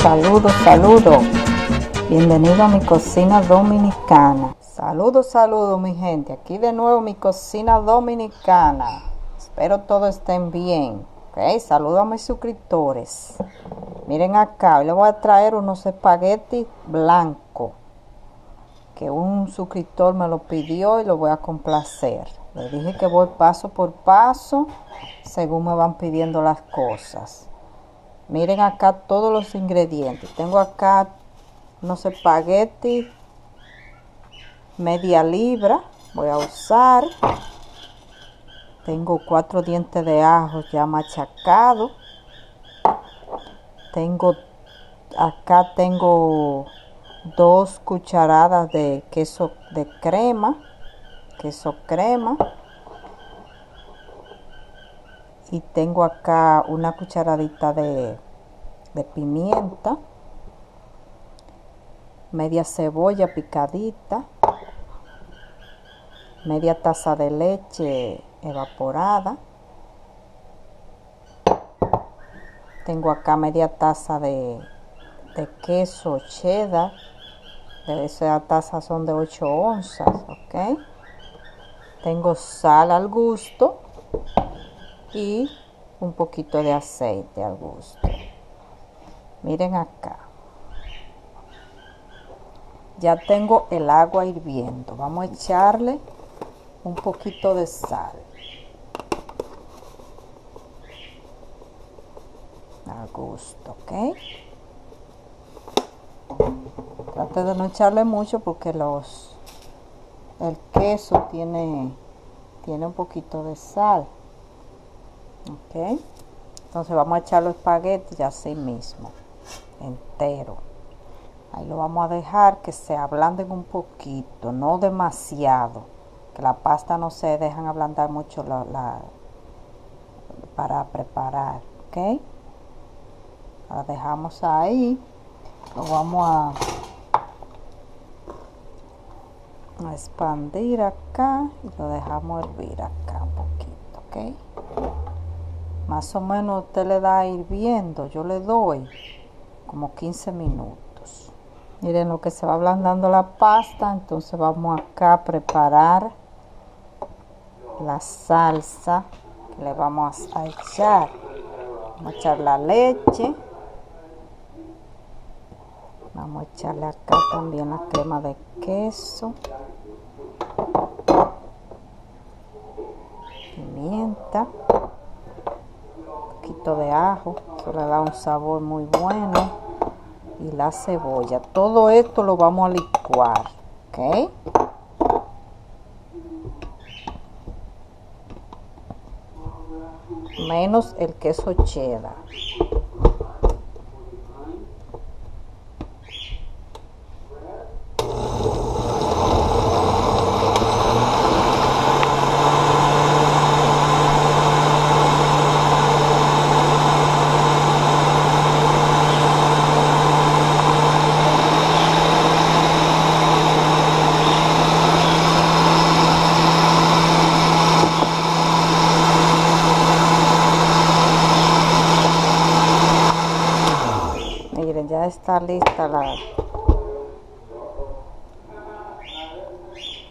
Saludos, saludos. Bienvenido a mi cocina dominicana. Saludos, saludos mi gente. Aquí de nuevo mi cocina dominicana. Espero todos estén bien. Ok, saludos a mis suscriptores. Miren acá, hoy les voy a traer unos espaguetis blancos. Que un suscriptor me lo pidió y lo voy a complacer. Le dije que voy paso por paso según me van pidiendo las cosas. Miren acá todos los ingredientes. Tengo acá unos espaguetis media libra. Voy a usar. Tengo cuatro dientes de ajo ya machacados. Tengo acá tengo dos cucharadas de queso de crema, queso crema y tengo acá una cucharadita de, pimienta, media cebolla picadita, media taza de leche evaporada, tengo acá media taza de, queso cheddar, esa taza son de 8 onzas, ok. Tengo sal al gusto y un poquito de aceite al gusto. Miren acá. Ya tengo el agua hirviendo. Vamos a echarle un poquito de sal. Al gusto, ¿ok? Trate de no echarle mucho porque los el queso tiene tiene un poquito de sal ok. Entonces vamos a echar los espaguetis así mismo entero. Ahí lo vamos a dejar que se ablanden un poquito no demasiado que la pasta no se dejan ablandar mucho la, para preparar ok. La dejamos ahí. Lo vamos a, a expandir acá y lo dejamos hervir acá un poquito ok más o menos usted le da hirviendo yo le doy como 15 minutos. Miren lo que se va ablandando la pasta entonces vamos acá a preparar la salsa que le vamos a echar. Vamos a echar la leche. Vamos a echarle acá también la crema de queso. Pimienta de ajo, eso le da un sabor muy bueno. Y la cebolla. Todo esto lo vamos a licuar. ¿Ok? Menos el queso cheddar. Miren, ya lista la,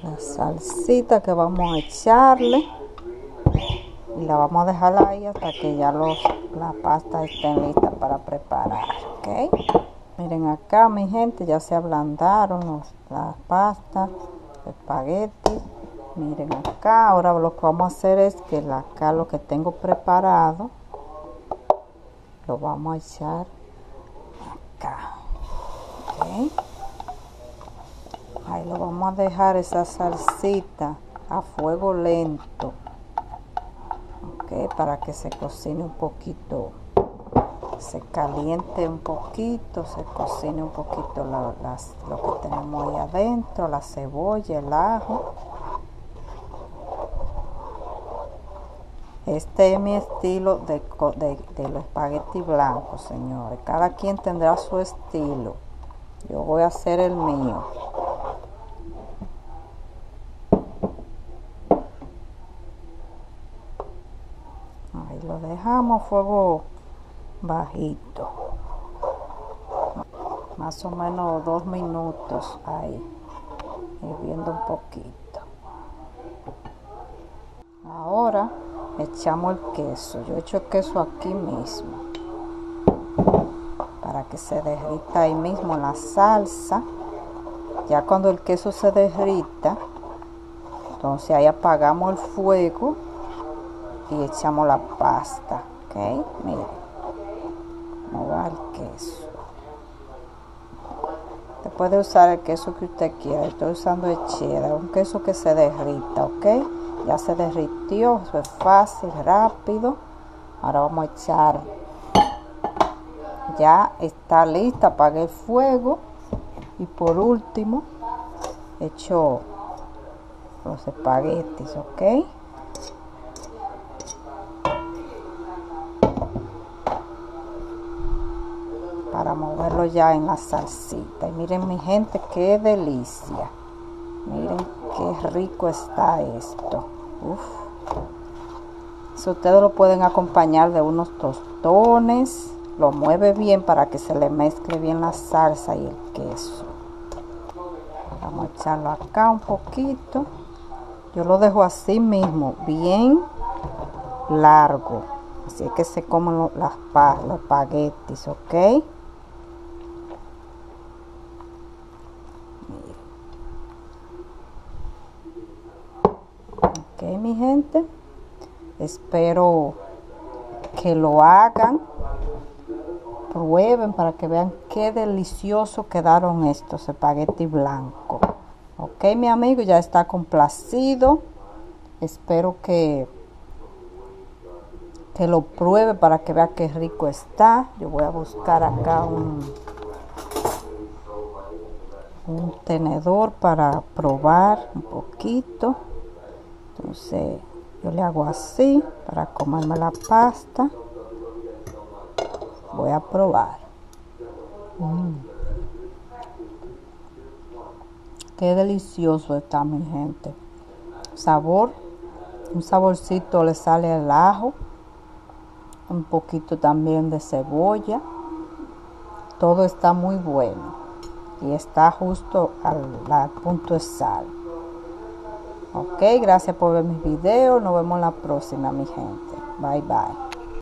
la salsita que vamos a echarle. Y la vamos a dejar ahí hasta que ya los, la pasta estén lista para preparar. ¿ok? Miren acá, mi gente, ya se ablandaron los, las pastas, espagueti. Miren acá, ahora lo que vamos a hacer es que acá lo que tengo preparado, lo vamos a echar acá. ¿okay? Ahí lo vamos a dejar esa salsita a fuego lento. ¿ok? Para que se cocine un poquito. Se caliente un poquito, se cocine un poquito las, lo que tenemos ahí adentro, la cebolla, el ajo. Este es mi estilo de, de, los espaguetis blancos, señores. Cada quien tendrá su estilo. Yo voy a hacer el mío. Ahí lo dejamos fuego bajito. más o menos dos minutos ahí, hirviendo un poquito. Ahora echamos el queso. Yo echo el queso aquí mismo para que se derrita ahí mismo la salsa. Ya cuando el queso se derrita, entonces ahí apagamos el fuego y echamos la pasta. ¿Ok? Miren, cómo va el queso. Puede usar el queso que usted quiera. Estoy usando el cheddar, un queso que se derrita, ¿ok? Ya se derritió, eso es fácil, rápido. Ahora vamos a echar. Ya está lista, apagué el fuego. Y por último, echo los espaguetis, ¿ok? Para moverlo ya en la salsita. Y miren mi gente, qué delicia. Miren qué rico está esto. Uf. Si ustedes lo pueden acompañar de unos tostones, lo mueve bien para que se le mezcle bien la salsa y el queso. Vamos a echarlo acá un poquito. Yo lo dejo así mismo, bien largo. Así es que se comen las, los espaguetis, ¿ok? Ok, mi gente. Espero que lo hagan. Prueben para que vean qué delicioso quedaron estos espaguetis blancos. Ok, mi amigo, ya está complacido. Espero que, que lo pruebe para que vea qué rico está. Yo voy a buscar acá un, un tenedor para probar un poquito. Entonces, yo le hago así para comerme la pasta. Voy a probar. Mm. Qué delicioso está mi gente. Sabor, un saborcito le sale el ajo, un poquito también de cebolla. Todo está muy bueno y está justo al, al punto de sal. Ok, gracias por ver mis videos. Nos vemos la próxima, mi gente. Bye bye.